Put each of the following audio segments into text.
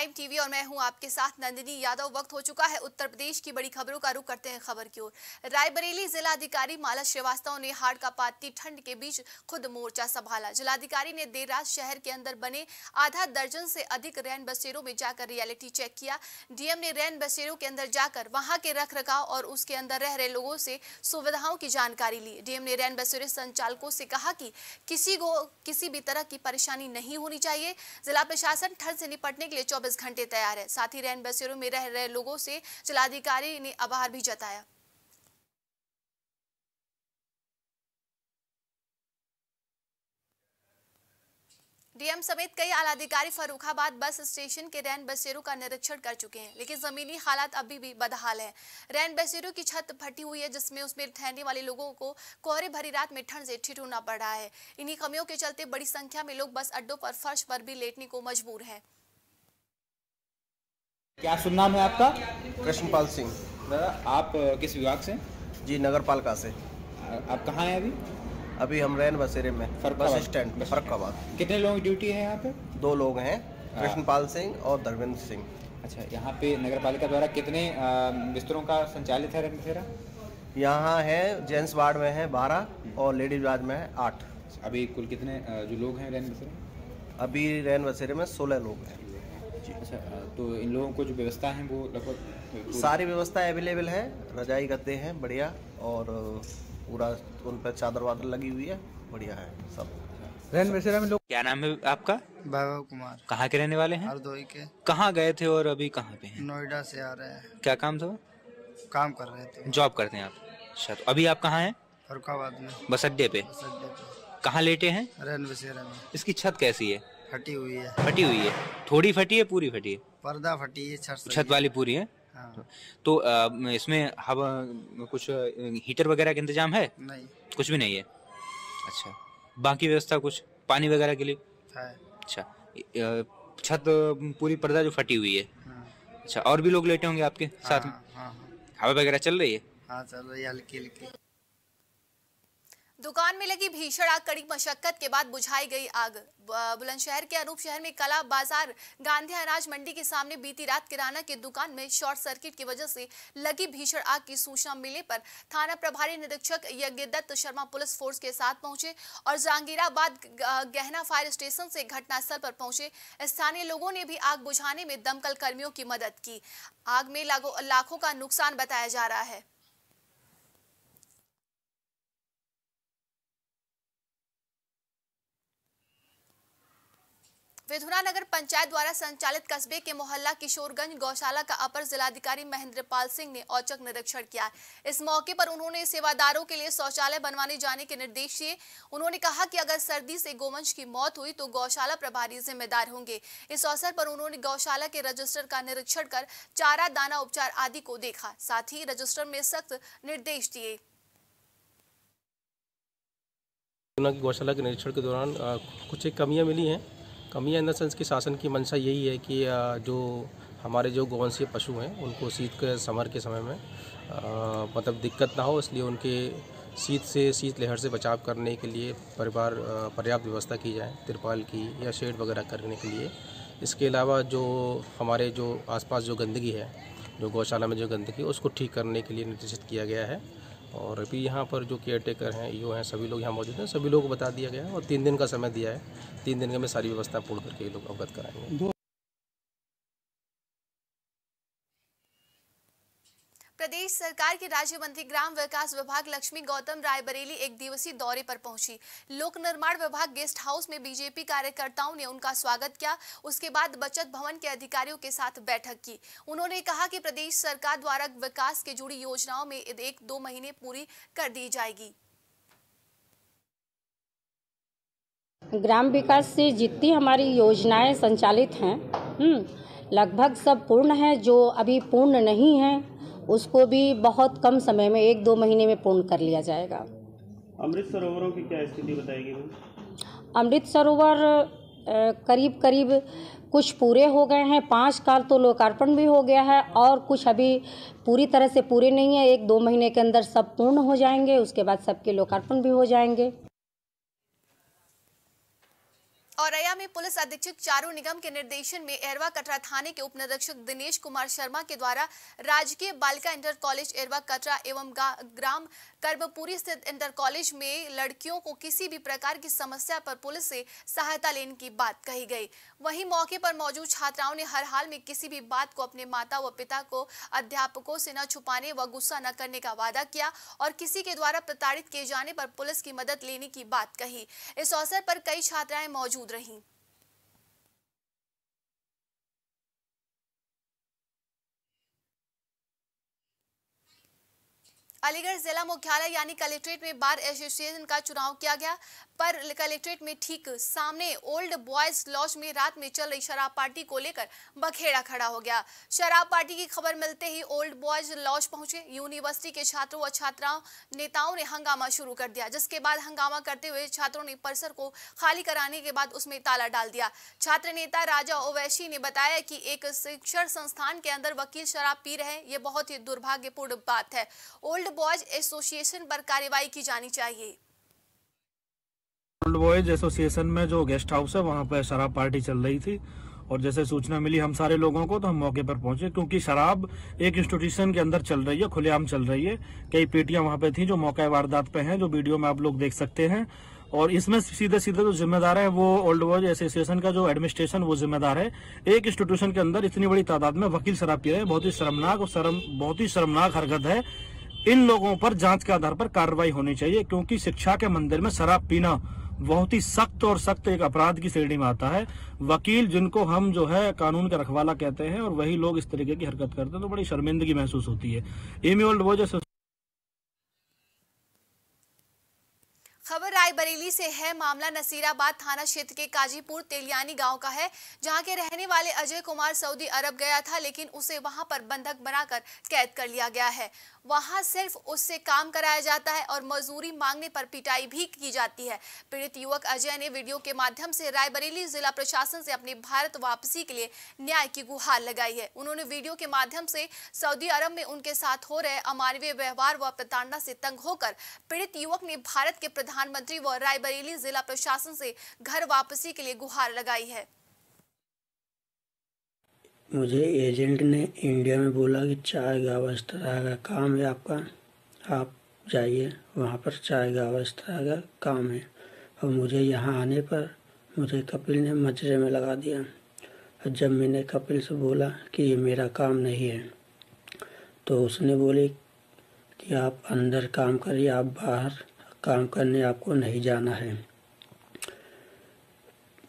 Prime TV और मैं हूँ आपके साथ, नंदिनी यादव। वक्त हो चुका है, उत्तर प्रदेश की बड़ी खबरों का रुख करते हैं खबर की ओर। रायबरेली जिलाधिकारी माला श्रीवास्तव ने हाड़ का पाती ठंड के बीच खुद मोर्चा संभाला। जिलाधिकारी ने देर रात शहर के अंदर बने आधा दर्जन से अधिक रैन बसेरों में जाकर रियलिटी चेक किया। डीएम ने रैन बसेरों के अंदर जाकर वहाँ के रख रखाव और उसके अंदर रह रहे लोगों से सुविधाओं की जानकारी ली। डीएम ने रैन बसेरे संचालकों से कहा कि किसी को किसी भी तरह की परेशानी नहीं होनी चाहिए। जिला प्रशासन ठंड से निपटने के लिए 24 घंटे तैयार है। साथ ही रैन बसेरों में रह रहे लोगों से जिलाधिकारी ने आभार भी जताया। डीएम समेत कई आला अधिकारी फरुखाबाद बस स्टेशन के रैन बसेरों का निरीक्षण कर चुके हैं, लेकिन जमीनी हालात अभी भी बदहाल है। रैन बसेरों की छत फटी हुई है, जिसमें उसमें ठहरने वाले लोगों को कोहरे भरी रात में ठंड से ठिठुरना पड़ रहा है। इन्हीं कमियों के चलते बड़ी संख्या में लोग बस अड्डों पर फर्श पर भी लेटने को मजबूर है। क्या सुनना है आपका? कृष्णपाल सिंह। दादा आप किस विभाग से? जी नगर पालिका से आप कहाँ हैं अभी? अभी हम रैन बसेरे में बस स्टैंड फरक्काबाद कितने लोगों की ड्यूटी है यहाँ पे? दो लोग हैं कृष्णपाल सिंह और धर्मेंद्र सिंह। अच्छा यहाँ पे नगर पालिका द्वारा कितने बिस्तरों का संचालित है रैन बसेरा यहाँ है जेंट्स वार्ड में है बारह और लेडीज़ वार्ड में है आठ। अभी कुल कितने जो लोग हैं रैन बसेरा अभी रैन बसेरे में सोलह लोग हैं। अच्छा तो इन लोगों को जो व्यवस्था है वो लगभग सारी व्यवस्था अवेलेबल है रजाई गद्दे हैं बढ़िया और पूरा उन पर चादर वादर लगी हुई है बढ़िया है सब। रैन बसेरा में लोग क्या नाम है आपका? वैभव कुमार। कहाँ के रहने वाले हैं? हरदोई के। कहाँ गए थे और अभी कहाँ पे हैं? नोएडा से आ रहे हैं। क्या काम था? काम कर रहे थे। जॉब करते हैं आप। अच्छा तो अभी आप कहाँ हैं? फरुखाबाद में। बस अड्डे पे। बस अड्डे पे। कहाँ लेटे हैं? रैन बसेरा में। इसकी छत कैसी है? फटी हुई है। फटी हुई है। थोड़ी फटी है पूरी फटी है? पर्दा फटी है छत छत वाली पूरी है? हाँ। तो अ, इसमें हवा कुछ हीटर वगैरह का इंतज़ाम है? नहीं। कुछ भी नहीं है? अच्छा। बाकी व्यवस्था कुछ? पानी वगैरह के लिए? है। अच्छा। छत पूरी पर्दा जो फटी हुई है? हाँ। अच्छा और भी लोग लेटे होंगे आपके साथ में? हाँ हाँ हाँ। हवा वगैरह चल रही है? हाँ चल रही है हल्की हल्की। दुकान में लगी भीषण आग, कड़ी मशक्कत के बाद बुझाई गई आग। बुलंदशहर के अनूप शहर में कला बाज़ार, गांधी अनाज मंडी के सामने बीती रात किराना की दुकान में शॉर्ट सर्किट की वजह से लगी भीषण आग की सूचना मिलने पर थाना प्रभारी निरीक्षक यज्ञदत्त शर्मा पुलिस फोर्स के साथ पहुँचे और जहांगीराबाद गहना फायर स्टेशन से घटनास्थल पर पहुँचे। स्थानीय लोगों ने भी आग बुझाने में दमकल कर्मियों की मदद की। आग में लाखों का नुकसान बताया जा रहा है। विधुना नगर पंचायत द्वारा संचालित कस्बे के मोहल्ला किशोरगंज गौशाला का अपर जिलाधिकारी महेंद्र पाल सिंह ने औचक निरीक्षण किया। इस मौके पर उन्होंने सेवादारों के लिए शौचालय बनवाने जाने के निर्देश दिए। उन्होंने कहा कि अगर सर्दी से गोवंश की मौत हुई तो गौशाला प्रभारी जिम्मेदार होंगे। इस अवसर पर उन्होंने गौशाला के रजिस्टर का निरीक्षण कर चारा, दाना, उपचार आदि को देखा। साथ ही रजिस्टर में सख्त निर्देश दिए। गौशाला के निरीक्षण के दौरान कुछ एक कमियाँ मिली हैं। कमियाँ इन द सेंस कि शासन की मंशा यही है कि जो हमारे जो गौवंशीय पशु हैं, उनको शीत के, समर के समय में मतलब दिक्कत ना हो, इसलिए उनके शीत से, शीत लहर से बचाव करने के लिए परिवार पर्याप्त व्यवस्था की जाए, तिरपाल की या शेड वगैरह करने के लिए। इसके अलावा जो हमारे जो आसपास जो गंदगी है, जो गौशाला में जो गंदगी उसको ठीक करने के लिए निर्देशित किया गया है। और अभी यहाँ पर जो केयर टेकर हैं, यो हैं, सभी लोग यहाँ मौजूद हैं। सभी लोग को बता दिया गया है और तीन दिन का समय दिया है। तीन दिन में सारी व्यवस्था पूर्ण करके ये लोग अवगत कराएँगे। प्रदेश सरकार के राज्य मंत्री ग्राम विकास विभाग लक्ष्मी गौतम रायबरेली एक दिवसीय दौरे पर पहुँची। लोक निर्माण विभाग गेस्ट हाउस में बीजेपी कार्यकर्ताओं ने उनका स्वागत किया। उसके बाद बचत भवन के अधिकारियों के साथ बैठक की। उन्होंने कहा कि प्रदेश सरकार द्वारा विकास के जुड़ी योजनाओं में एक दो महीने पूरी कर दी जाएगी। ग्राम विकास से जितनी हमारी योजनाएँ संचालित हैं हम्म, लगभग सब पूर्ण है जो अभी पूर्ण नहीं है। उसको भी बहुत कम समय में एक दो महीने में पूर्ण कर लिया जाएगा। अमृत सरोवरों की क्या स्थिति बताएगी अमृत सरोवर करीब करीब कुछ पूरे हो गए हैं। पाँच काल तो लोकार्पण भी हो गया है और कुछ अभी पूरी तरह से पूरे नहीं है। एक दो महीने के अंदर सब पूर्ण हो जाएँगे उसके बाद सबके लोकार्पण भी हो जाएँगे। औरैया में पुलिस अधीक्षक चारू निगम के निर्देशन में एरवा कटरा थाने के उपनिरीक्षक दिनेश कुमार शर्मा के द्वारा राजकीय बालिका इंटर कॉलेज एरवा कटरा एवं ग्राम कर्मपुरी स्थित इंटर कॉलेज में लड़कियों को किसी भी प्रकार की समस्या पर पुलिस से सहायता लेने की बात कही गई। वहीं मौके पर मौजूद छात्राओं ने हर हाल में किसी भी बात को अपने माता व पिता को, अध्यापकों से न छुपाने व गुस्सा न करने का वादा किया और किसी के द्वारा प्रताड़ित किए जाने पर पुलिस की मदद लेने की बात कही। इस अवसर पर कई छात्राएँ मौजूद रहीं। अलीगढ़ जिला मुख्यालय यानी कलेक्ट्रेट में बार एसोसिएशन का चुनाव किया गया, पर कलेक्ट्रेट में ठीक सामने ओल्ड बॉयज़ लॉज में रात में चल रही शराब पार्टी को लेकर बखेड़ा खड़ा हो गया। शराब पार्टी की खबर मिलते ही ओल्ड बॉयज़ लॉज पहुँचे। यूनिवर्सिटी के छात्रों व छात्राओं, नेताओं ने हंगामा शुरू कर दिया, जिसके बाद हंगामा करते हुए छात्रों ने परिसर को खाली कराने के बाद उसमें ताला डाल दिया। छात्र नेता राजा ओवैशी ने बताया कि एक शिक्षण संस्थान के अंदर वकील शराब पी रहे ये बहुत ही दुर्भाग्यपूर्ण बात है। ओल्ड बॉयज़ एसोसिएशन पर कार्रवाई की जानी चाहिए। ओल्ड बॉयज़ एसोसिएशन में जो गेस्ट हाउस है, वहाँ पर शराब पार्टी चल रही थी। और जैसे सूचना मिली हम सारे लोगों को तो हम मौके पर पहुँचे, क्योंकि शराब एक इंस्टीट्यूशन के अंदर चल रही है, खुलेआम चल रही है। कई पेटियाँ वहाँ पे थी जो मौका वारदात पे हैं, जो वीडियो में आप लोग देख सकते हैं। और इसमें सीधे सीधे जो जिम्मेदार है, वो ओल्ड बॉयज़ एसोसिएशन का जो एडमिनिस्ट्रेशन वो जिम्मेदार है। एक इंस्टीट्यूशन के अंदर इतनी बड़ी तादाद में वकील शराब पी रहे हैं। बहुत ही शर्मनाक और शर्म, बहुत ही शर्मनाक हरकत है। इन लोगों पर जाँच के आधार पर कार्रवाई होनी चाहिए, क्योंकि शिक्षा के मंदिर में शराब पीना बहुत ही सख्त और सख्त एक अपराध की श्रेणी में आता है। वकील जिनको हम जो है कानून का रखवाला कहते हैं और वही लोग इस तरीके की हरकत करते हैं तो बड़ी शर्मिंदगी महसूस होती है। एमी ओल्ड वो जैसे खबर रायबरेली से है मामला नसीराबाद थाना क्षेत्र के काजीपुर तेलियानी गाँव का है, जहाँ के रहने वाले अजय कुमार सऊदी अरब गया था, लेकिन उसे वहाँ पर बंधक बनाकर कैद कर लिया गया है। वहाँ सिर्फ़ उससे काम कराया जाता है और मजदूरी मांगने पर पिटाई भी की जाती है। पीड़ित युवक अजय ने वीडियो के माध्यम से रायबरेली जिला प्रशासन से अपनी भारत वापसी के लिए न्याय की गुहार लगाई है। उन्होंने वीडियो के माध्यम से सऊदी अरब में उनके साथ हो रहे अमानवीय व्यवहार व प्रताड़ना से तंग होकर पीड़ित युवक ने भारत के प्रधानमंत्री व रायबरेली जिला प्रशासन से घर वापसी के लिए गुहार लगाई है। मुझे एजेंट ने इंडिया में बोला कि चाय गावस्त्रा का काम है, आपका, आप जाइए, वहाँ पर चाय गावस्त्रा का काम है। और मुझे यहाँ आने पर मुझे कपिल ने मजरे में लगा दिया। और जब मैंने कपिल से बोला कि ये मेरा काम नहीं है तो उसने बोली कि आप अंदर काम करिए, आप बाहर काम करने आपको नहीं जाना है।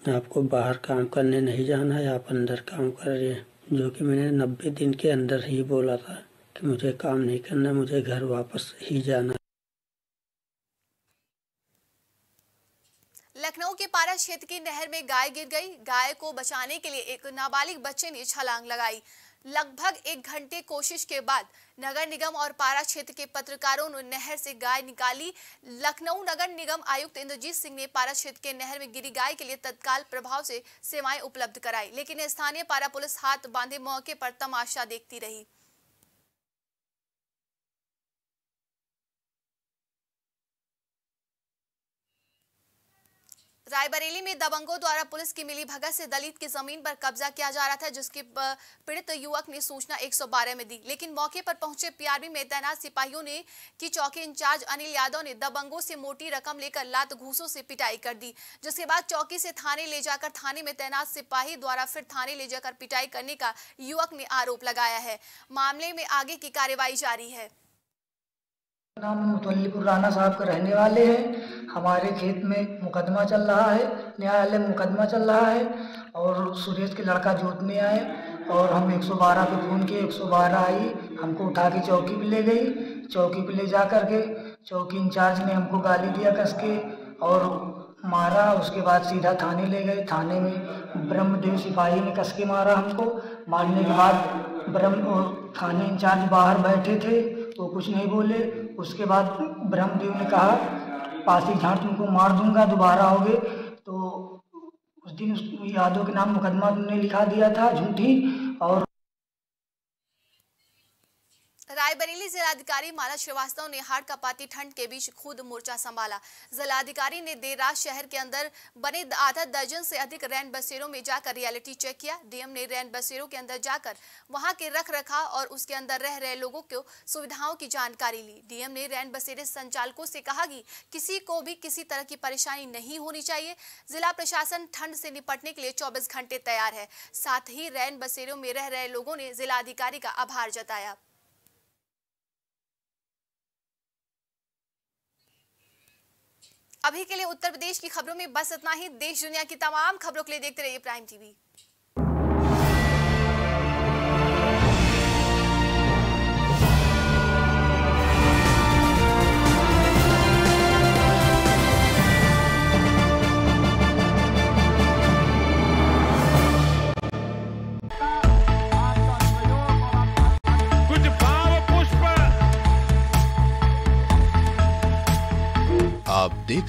आपको बाहर काम करने नहीं जाना है, आप अंदर काम कर रहे हैं जो कि मैंने नब्बे दिन के अंदर ही बोला था कि मुझे काम नहीं करना, मुझे घर वापस ही जाना। लखनऊ के पारा क्षेत्र की नहर में गाय गिर गई। गाय को बचाने के लिए एक नाबालिग बच्चे ने छलांग लगाई। लगभग एक घंटे कोशिश के बाद नगर निगम और पारा क्षेत्र के पत्रकारों ने नहर से गाय निकाली। लखनऊ नगर निगम आयुक्त इंद्रजीत सिंह ने पारा क्षेत्र के नहर में गिरी गाय के लिए तत्काल प्रभाव से सेवाएँ उपलब्ध कराई, लेकिन स्थानीय पारा पुलिस हाथ बांधे मौके पर तमाशा देखती रही। रायबरेली में दबंगों द्वारा पुलिस की मिली भगत से दलित की ज़मीन पर कब्जा किया जा रहा था, जिसकी पीड़ित युवक ने सूचना 112 में दी। लेकिन मौके पर पहुँचे पीआरबी में तैनात सिपाहियों ने की चौकी इंचार्ज अनिल यादव ने दबंगों से मोटी रकम लेकर लात घूसों से पिटाई कर दी, जिसके बाद चौकी से थाने ले जाकर थाने में तैनात सिपाही द्वारा फिर थाने ले जाकर पिटाई करने का युवक ने आरोप लगाया है। मामले में आगे की कार्यवाही जारी है। नाम मुतवल्लीपुर राना साहब के रहने वाले हैं। हमारे खेत में मुकदमा चल रहा है, न्यायालय में मुकदमा चल रहा है और सुरेश के लड़का जोतने आए और हम 112 पे फ़ोन किए 112 आई, हमको उठा के चौकी पे ले गई। चौकी पे ले जा कर के चौकी इंचार्ज ने हमको गाली दिया कस के और मारा, उसके बाद सीधा थाने ले गए। थाने में ब्रह्मदेव सिपाही ने कस के मारा हमको। मारने के बाद ब्रह्म थाने इंचार्ज बाहर बैठे थे। तो कुछ नहीं बोले। उसके बाद ब्रह्मदेव ने कहा, पासी झाड़ तुमको मार दूँगा, दोबारा आओगे? तो उस दिन उस यादव के नाम मुकदमा ने लिखा दिया था, झूठी, और रायबरेली जिलाधिकारी माला श्रीवास्तव ने हाड़ का पाती ठंड के बीच खुद मोर्चा संभाला। जिलाधिकारी ने देर रात शहर के अंदर बने आधा दर्जन से अधिक रैन बसेरों में जाकर रियलिटी चेक किया। डीएम ने रैन बसेरों के अंदर जाकर वहाँ के रख रखाव और उसके अंदर रह रहे लोगों को सुविधाओं की जानकारी ली। डीएम ने रैन बसेरे संचालकों से कहा कि किसी को भी किसी तरह की परेशानी नहीं होनी चाहिए। जिला प्रशासन ठंड से निपटने के लिए चौबीस घंटे तैयार है। साथ ही रैन बसेरों में रह रहे लोगों ने जिलाधिकारी का आभार जताया। अभी के लिए उत्तर प्रदेश की खबरों में बस इतना ही। देश दुनिया की तमाम खबरों के लिए देखते रहिए प्राइम टीवी।